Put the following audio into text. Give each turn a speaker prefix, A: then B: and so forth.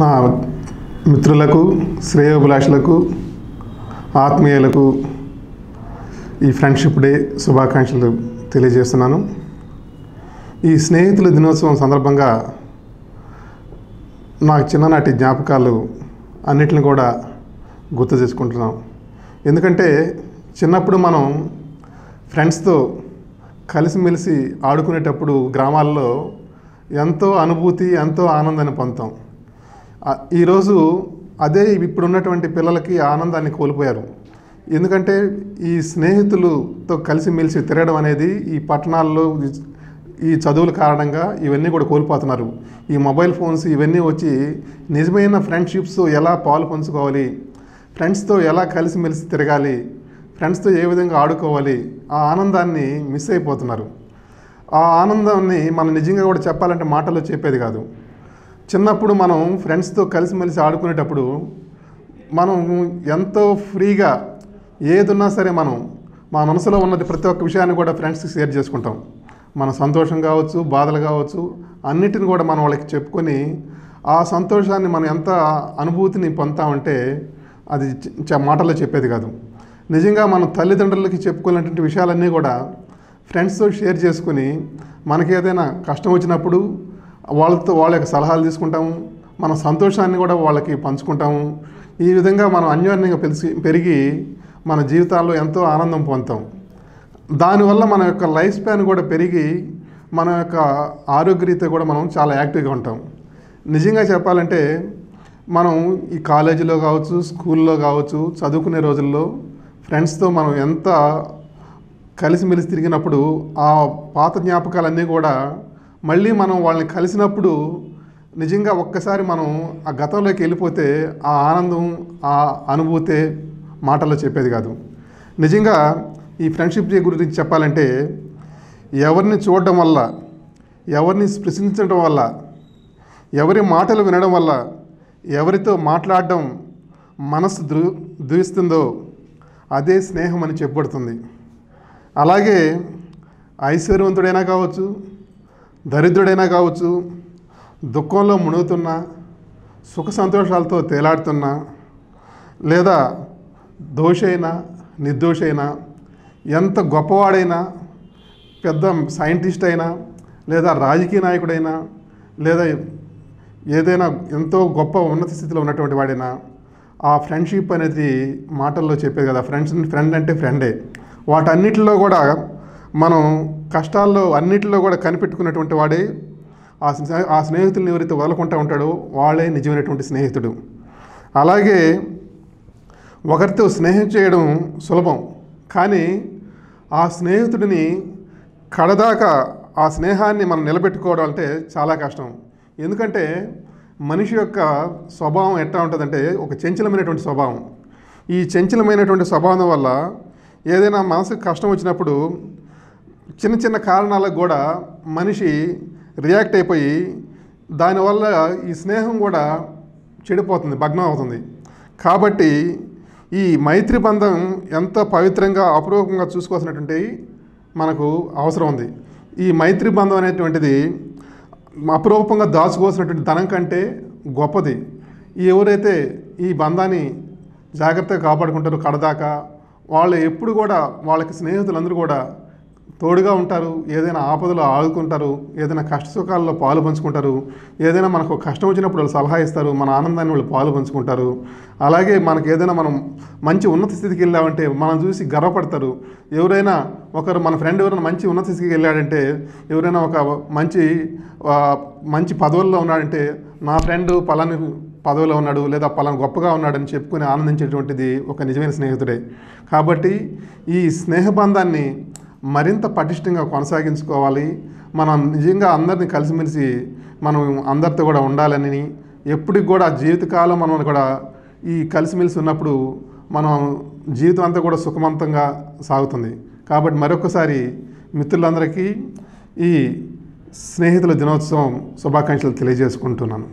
A: నా మిత్రులకు శ్రేయోభిలాషులకు ఆత్మీయులకు ఈ ఫ్రెండ్షిప్ డే శుభాకాంక్షలు తెలియజేస్తున్నాను. ఈ స్నేహితుల దినోత్సవం సందర్భంగా నాకు చిన్ననాటి జ్ఞాపకాలు అన్నిటిని కూడా గుర్తు చేసుకుంటున్నాం. ఎందుకంటే చిన్నప్పుడు మనం ఫ్రెండ్స్తో కలిసిమెలిసి ఆడుకునేటప్పుడు గ్రామాల్లో ఎంతో అనుభూతి ఎంతో ఆనందాన్ని పొందుతాం. ఈరోజు అదే ఇప్పుడు ఉన్నటువంటి పిల్లలకి ఆనందాన్ని కోల్పోయారు. ఎందుకంటే ఈ స్నేహితులతో కలిసిమెలిసి తిరగడం అనేది ఈ పట్టణాల్లో ఈ- ఈ చదువుల కారణంగా ఇవన్నీ కూడా కోల్పోతున్నారు. ఈ మొబైల్ ఫోన్స్ ఇవన్నీ వచ్చి నిజమైన ఫ్రెండ్షిప్స్ ఎలా పాలు పంచుకోవాలి? ఫ్రెండ్స్తో ఎలా కలిసిమెలిసి తిరగాలి? ఫ్రెండ్స్తో ఏ విధంగా ఆడుకోవాలి? ఆ ఆనందాన్ని మిస్ అయిపోతున్నారు. ఆ ఆనందాన్ని మనం నిజంగా కూడా చెప్పాలంటే మాటల్లో చెప్పేది కాదు. చిన్నప్పుడు మనం ఫ్రెండ్స్తో కలిసిమెలిసి ఆడుకునేటప్పుడు మనం ఎంతో ఫ్రీగా ఏదున్నా సరే మనం మా మనసులో ఉన్నది ప్రతి ఒక్క విషయాన్ని కూడా ఫ్రెండ్స్కి షేర్ చేసుకుంటాం. మన సంతోషం కావచ్చు బాధలు కావచ్చు అన్నిటిని కూడా మనం వాళ్ళకి చెప్పుకొని ఆ సంతోషాన్ని మనం ఎంత అనుభూతిని పొందామంటే అది మాటల్లో చెప్పేది కాదు. నిజంగా మనం తల్లిదండ్రులకి చెప్పుకునేటువంటి విషయాలన్నీ కూడా ఫ్రెండ్స్తో షేర్ చేసుకుని మనకి ఏదైనా కష్టం వచ్చినప్పుడు వాళ్ళతో వాళ్ళ యొక్క సలహాలు తీసుకుంటాము. మన సంతోషాన్ని కూడా వాళ్ళకి పంచుకుంటాము. ఈ విధంగా మనం అన్యోన్యంగా పెలిసి పెరిగి మన జీవితాల్లో ఎంతో ఆనందం పొందుతాం. దానివల్ల మన యొక్క లైఫ్ స్పాన్ కూడా పెరిగి మన యొక్క ఆరోగ్యరీత్యా కూడా మనం చాలా యాక్టివ్గా ఉంటాం. నిజంగా చెప్పాలంటే మనం ఈ కాలేజీలో కావచ్చు స్కూల్లో కావచ్చు చదువుకునే రోజుల్లో ఫ్రెండ్స్తో మనం ఎంత కలిసిమెలిసి తిరిగినప్పుడు ఆ పాత జ్ఞాపకాలన్నీ కూడా మళ్ళీ మనం వాళ్ళని కలిసినప్పుడు నిజంగా ఒక్కసారి మనం ఆ గతంలోకి వెళ్ళిపోతే ఆ ఆనందం ఆ అనుభూతే మాటల్లో చెప్పేది కాదు. నిజంగా ఈ ఫ్రెండ్షిప్ డే గురించి చెప్పాలంటే ఎవరిని చూడడం వల్ల ఎవరిని స్పృశించడం వల్ల ఎవరి మాటలు వినడం వల్ల ఎవరితో మాట్లాడడం మనసు ద్రు ద్వేస్తుందో అదే స్నేహం అని చెప్పబడుతుంది. అలాగే ఐశ్వర్యవంతుడైనా కావచ్చు దరిద్రుడైనా కావచ్చు దుఃఖంలో మునుగుతున్నా సుఖ సంతోషాలతో తేలాడుతున్నా లేదా దోషైనా నిర్దోషైనా ఎంత గొప్పవాడైనా పెద్ద సైంటిస్ట్ అయినా లేదా రాజకీయ నాయకుడైనా లేదా ఏదైనా ఎంతో గొప్ప ఉన్నత స్థితిలో ఉన్నటువంటి వాడైనా ఆ ఫ్రెండ్షిప్ అనేది మాటల్లో చెప్పేది కదా ఫ్రెండ్స్ ఫ్రెండ్ అంటే ఫ్రెండే. వాటన్నిటిలో కూడా మనం కష్టాల్లో అన్నిటిలో కూడా కనిపెట్టుకున్నటువంటి వాడే ఆ స్నే- ఆ స్నేహితుల్ని ఎవరైతే వదలకుంటూ ఉంటాడో వాళ్ళే నిజమైనటువంటి స్నేహితుడు. అలాగే ఒకరితో స్నేహం చేయడం సులభం. కానీ ఆ స్నేహితుడిని కడదాకా ఆ స్నేహాన్ని మనం నిలబెట్టుకోవడం అంటే చాలా కష్టం. ఎందుకంటే మనిషి యొక్క స్వభావం ఎట్లా ఉంటుందంటే ఒక చంచలమైనటువంటి స్వభావం. ఈ చంచలమైనటువంటి స్వభావం వల్ల ఏదైనా మనసుకు కష్టం వచ్చినప్పుడు చిన్న చిన్న కారణాలకు కూడా మనిషి రియాక్ట్ అయిపోయి దానివల్ల ఈ స్నేహం కూడా చెడిపోతుంది భగ్నం అవుతుంది. కాబట్టి ఈ మైత్రి బంధం ఎంత పవిత్రంగా అపరూపంగా చూసుకోవాల్సినటువంటి మనకు అవసరం ఉంది. ఈ మైత్రి బంధం అనేటువంటిది అపురూపంగా దాచుకోవాల్సినటువంటి ధనం కంటే గొప్పది. ఎవరైతే ఈ బంధాన్ని జాగ్రత్తగా కాపాడుకుంటారో కడదాకా వాళ్ళు ఎప్పుడు కూడా వాళ్ళకి స్నేహితులందరూ కూడా తోడుగా ఉంటారు ఏదైనా ఆపదలో ఆదుకుంటారు ఏదైనా కష్ట సుఖాల్లో పాలు పంచుకుంటారు ఏదైనా మనకు కష్టం వచ్చినప్పుడు వాళ్ళు సలహా ఇస్తారు మన ఆనందాన్ని వాళ్ళు పాలు పంచుకుంటారు. అలాగే మనకి ఏదైనా మనం మంచి ఉన్నత స్థితికి వెళ్ళామంటే మనం చూసి గర్వపడతారు. ఎవరైనా ఒకరు మన ఫ్రెండ్ ఎవరైనా మంచి ఉన్నత స్థితికి వెళ్ళాడంటే ఎవరైనా ఒక మంచి మంచి పదవుల్లో ఉన్నాడంటే నా ఫ్రెండ్ పలాని పదవిలో ఉన్నాడు లేదా పలానా గొప్పగా ఉన్నాడని చెప్పుకొని ఆనందించేటువంటిది ఒక నిజమైన స్నేహితుడే. కాబట్టి ఈ స్నేహబంధాన్ని మరింత పటిష్టంగా కొనసాగించుకోవాలి. మనం నిజంగా అందరిని కలిసిమెలిసి మనం అందరితో కూడా ఉండాలని ఎప్పటికి కూడా జీవితకాలం మనం కూడా ఈ కలిసిమెలిసి ఉన్నప్పుడు మనం జీవితం అంతా కూడా సుఖవంతంగా సాగుతుంది. కాబట్టి మరొకసారి మిత్రులందరికీ ఈ స్నేహితుల దినోత్సవం శుభాకాంక్షలు తెలియజేసుకుంటున్నాను.